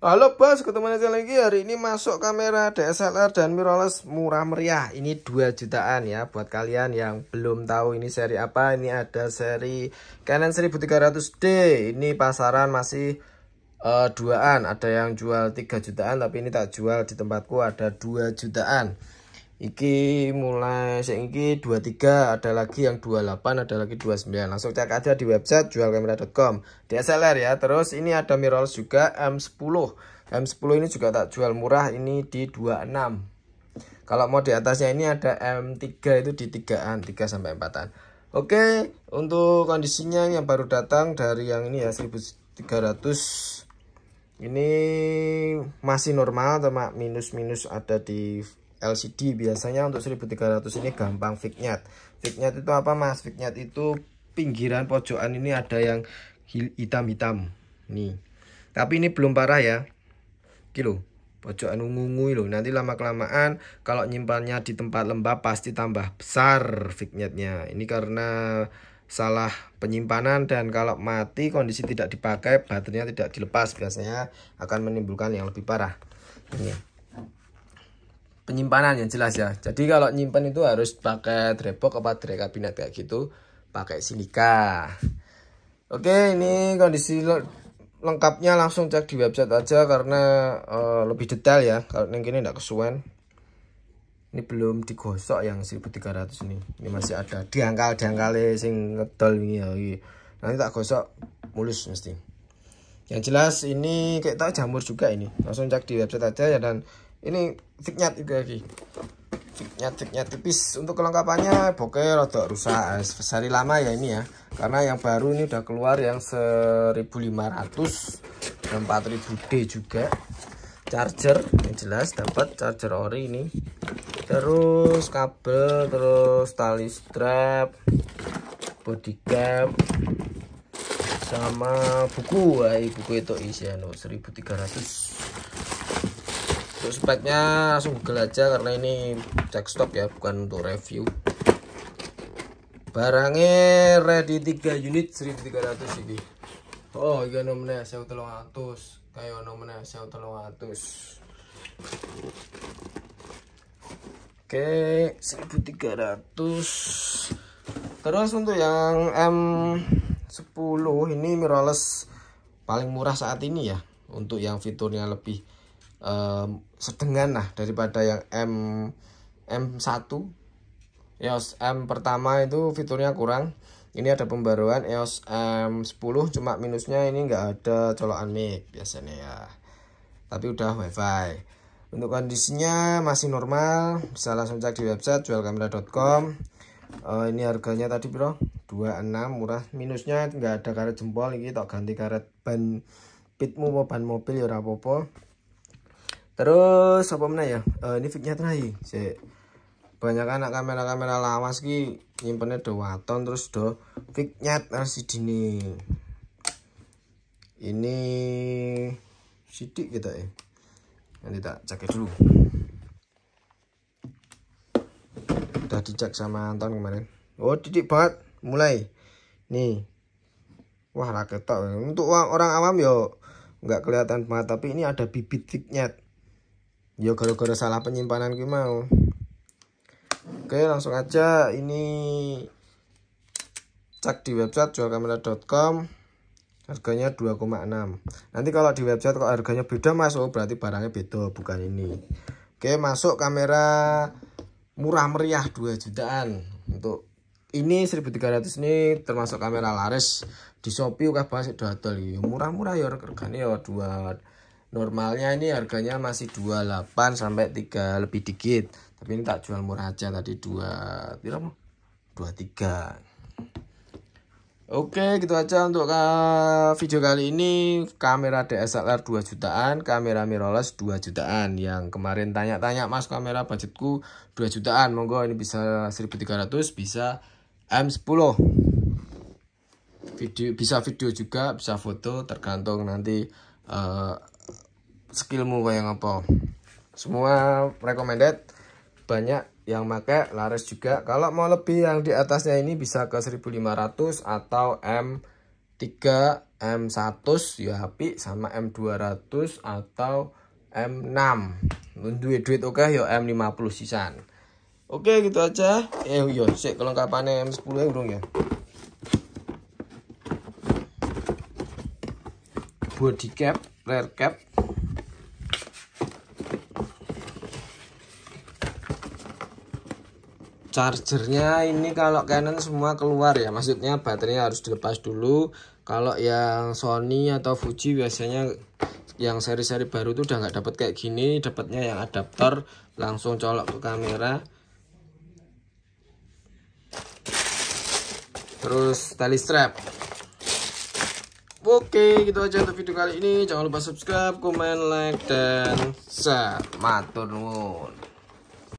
Halo bos, ketemu lagi hari ini masuk kamera DSLR dan mirrorless murah meriah. Ini 2 jutaan ya buat kalian yang belum tahu ini seri apa. Ini ada seri Canon 1300D. Ini pasaran masih uh, duaan. Ada yang jual 3 jutaan tapi ini tak jual di tempatku ada 2 jutaan iki mulai iki 23 ada lagi yang 28 ada lagi 29 langsung cek aja di website jualkamera.com DSLR ya. Terus ini ada mirrorless juga M10 M10 ini juga tak jual murah ini di 26 kalau mau di atasnya ini ada M3 itu di 3an 3 sampai 4an Oke untuk kondisinya yang baru datang dari yang ini ya 1300 ini masih normal cuma minus-minus ada di LCD biasanya untuk 1300 ini gampang vignette vignette itu apa mas? Vignette itu pinggiran pojokan ini ada yang hitam-hitam. Nih. Tapi ini belum parah ya. Kilo pojokan ungu-ungu loh nanti lama kelamaan kalau nyimpannya di tempat lembab pasti tambah besar vignette-nya ini karena salah penyimpanan dan kalau mati kondisi tidak dipakai baterainya tidak dilepas biasanya akan menimbulkan yang lebih parah. Ini penyimpanan yang jelas ya. Jadi kalau nyimpan itu harus pakai drepok apa dry kabinet kayak gitu pakai silika. Oke ini kondisi lengkapnya langsung cek di website aja karena uh, lebih detail ya. Kalau yang ini tidak kesuwen. Ini belum digosok yang 1300 ini. Ini masih ada diangkal diangkal sing ngedol ini ya nanti tak gosok mulus mesti. Yang jelas ini kayak tak jamur juga ini. Langsung cek di website aja ya dan ini fignya itu lagi. Fignya fignya tipis. Untuk kelengkapannya bokeh rada rusak. Sehari lama ya ini ya. Karena yang baru ini udah keluar yang 1500 dan 4000D juga. Charger yang jelas dapat charger ori ini. Terus kabel terus tali strap body cap sama buku. Wah, buku itu isian 1300 untuk speknya langsung google aja karena ini cek stop ya bukan untuk review. Barangnya ready 3 unit 1300 ini. Oh iya nomornya saya telung atus. Kayak nomornya saya telung atus. Oke 1300 terus untuk yang M10 ini mirrorless paling murah saat ini ya untuk yang fiturnya lebih um, sedengan lah daripada yang M M1 EOS M pertama itu fiturnya kurang. Ini ada pembaruan EOS M10 cuma minusnya ini enggak ada colokan mic biasanya ya. Tapi udah wifi. Untuk kondisinya masih normal bisa langsung cek di website jualkamera.com uh, ini harganya tadi bro 26 murah. Minusnya enggak ada karet jempol ini tak ganti karet ban pitmu ban mobil ya rapopo terus apa mana ya? Uh, ini fignya terakhir si banyak anak kamera-kamera lawas ki nyimpennya do waton terus do fignya harus dini ini sidik kita ya. Nanti tak cek dulu. Udah dicek sama Anton kemarin. Oh titik banget. Mulai. Nih. Wah raketok. Untuk orang awam yo nggak kelihatan banget tapi ini ada bibit fignya ya gara-gara salah penyimpanan gue mau. Oke langsung aja. Ini cek di website jualkamera.com harganya 2,6 nanti kalau di website kok harganya beda masuk oh, berarti barangnya beda bukan ini. Oke masuk kamera murah meriah 2 jutaan. Untuk ini 1300 ini termasuk kamera laris. Di Shopee udah bahas dodol murah-murah ya harganya ya 2 normalnya ini harganya masih 28 sampai 3 lebih dikit. Tapi ini tak jual murah aja tadi 2 berapa 23 Oke gitu aja untuk video kali ini. Kamera DSLR 2 jutaan kamera mirrorless 2 jutaan. Yang kemarin tanya-tanya mas kamera budgetku 2 jutaan monggo ini bisa 1300 bisa M10 video bisa video juga bisa foto tergantung nanti uh, skillmu kayak apa semua recommended banyak yang make laris juga. Kalau mau lebih yang di atasnya ini bisa ke 1500 atau M3 M100 ya api sama M200 atau M6 duit duit oke okay, ya M50 sisan. Oke gitu aja. Eh yo sik kelengkapannya M10 ya burung ya? Body cap rear cap chargernya ini kalau Canon semua keluar ya maksudnya baterainya harus dilepas dulu kalau yang Sony atau Fuji biasanya yang seri-seri baru itu udah nggak dapat kayak gini dapatnya yang adaptor langsung colok ke kamera terus tali strap Oke, gitu aja untuk video kali ini. Jangan lupa subscribe, komen, like, dan share. Matur nuwun.